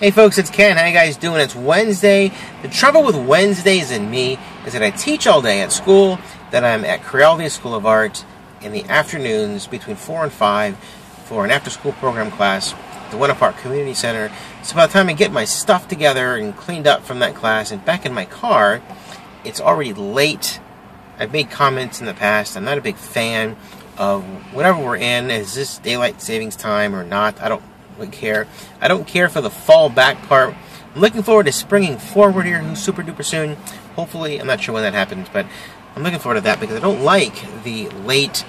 Hey folks, it's Ken. How you guys doing? It's Wednesday. The trouble with Wednesdays and me is that I teach all day at school, that I'm at Crealdé School of Art in the afternoons between 4 and 5 for an after-school program class at the Winter Park Community Center. So by the time I get my stuff together and cleaned up from that class and back in my car, it's already late. I've made comments in the past. I'm not a big fan of whatever we're in. Is this daylight savings time or not? I don't I don't care for the fall back part. I'm looking forward to springing forward here super duper soon. Hopefully, I'm not sure when that happens, but I'm looking forward to that because I don't like the late,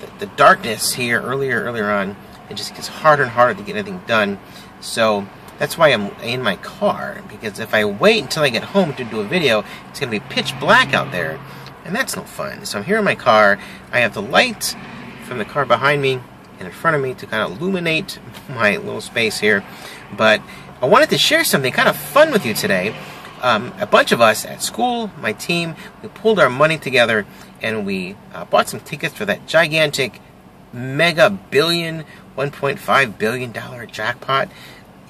the, the darkness here earlier, earlier on. It just gets harder and harder to get anything done. So that's why I'm in my car because if I wait until I get home to do a video, it's going to be pitch black out there, and that's no fun. So I'm here in my car. I have the light from the car behind me in front of me to kind of illuminate my little space here. But I wanted to share something kind of fun with you today. Um, a bunch of us at school, my team, we pulled our money together and we uh, bought some tickets for that gigantic mega billion, $1.5 billion jackpot.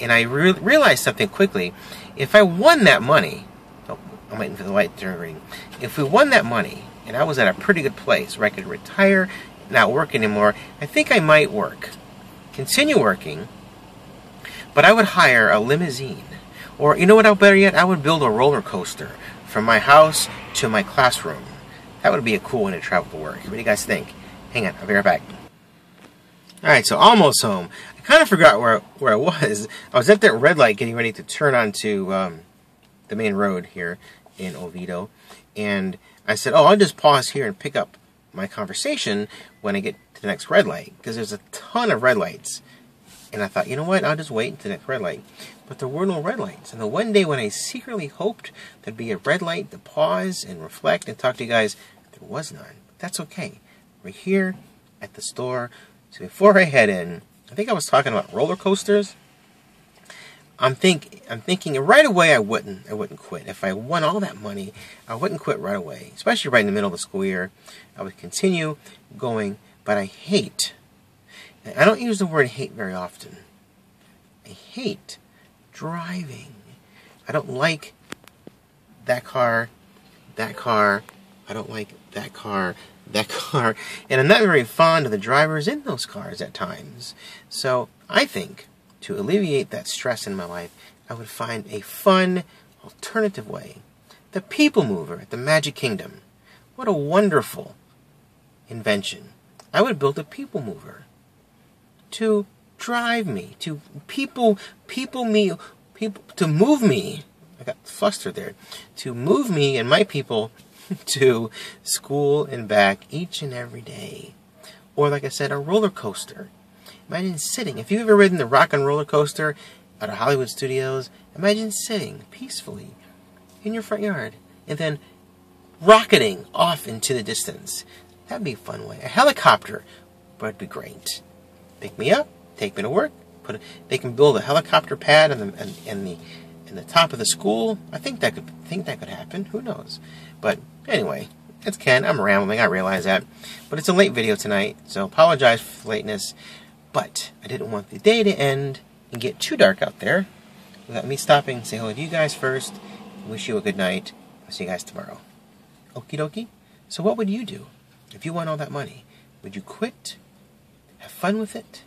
And I re- realized something quickly. If I won that money, oh, I'm waiting for the light to ring. If we won that money, and I was at a pretty good place where I could retire, not work anymore, I think I might work continue working, but I would hire a limousine. Or, you know what, better yet, I would build a roller coaster from my house to my classroom. That would be a cool way to travel to work. What do you guys think? Hang on, I'll be right back. Alright, so almost home. I kind of forgot where, where I was. I was at that red light getting ready to turn onto um, the main road here in Oviedo. And I said, oh, I'll just pause here and pick up my conversation when I get to the next red light because there's a ton of red lights. And I thought, you know what, I'll just wait until the next red light. But there were no red lights. And the one day when I secretly hoped there'd be a red light to pause and reflect and talk to you guys, there was none. That's okay. We're here at the store. So before I head in, I think I was talking about roller coasters. I'm think I'm thinking right away I wouldn't I wouldn't quit. If I won all that money, I wouldn't quit right away. Especially right in the middle of the school year. I would continue going, but I hate I don't use the word hate very often. I hate driving. I don't like that car, that car. I don't like that car, that car. And I'm not very fond of the drivers in those cars at times. So I think to alleviate that stress in my life, I would find a fun, alternative way. The People Mover at the Magic Kingdom. What a wonderful invention. I would build a People Mover to drive me, to people, people me, people, to move me. I got flustered there. To move me and my people to school and back each and every day. Or, like I said, a roller coaster Imagine sitting. If you've ever ridden the rock and roller coaster at a Hollywood Studios, imagine sitting peacefully in your front yard and then rocketing off into the distance. That'd be a fun way. A helicopter would be great. Pick me up, take me to work. Put a, they can build a helicopter pad in the in, in the in the top of the school. I think that could think that could happen. Who knows? But anyway, it's Ken. I'm rambling. I realize that, but it's a late video tonight, so apologize for lateness. But I didn't want the day to end and get too dark out there without me stopping and say hello to you guys first. Wish you a good night. I'll see you guys tomorrow. Okie dokie. So what would you do if you won all that money? Would you quit? Have fun with it?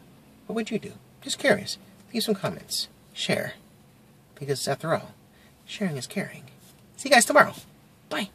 What would you do? Just curious. Leave some comments. Share. Because after all, sharing is caring. See you guys tomorrow. Bye.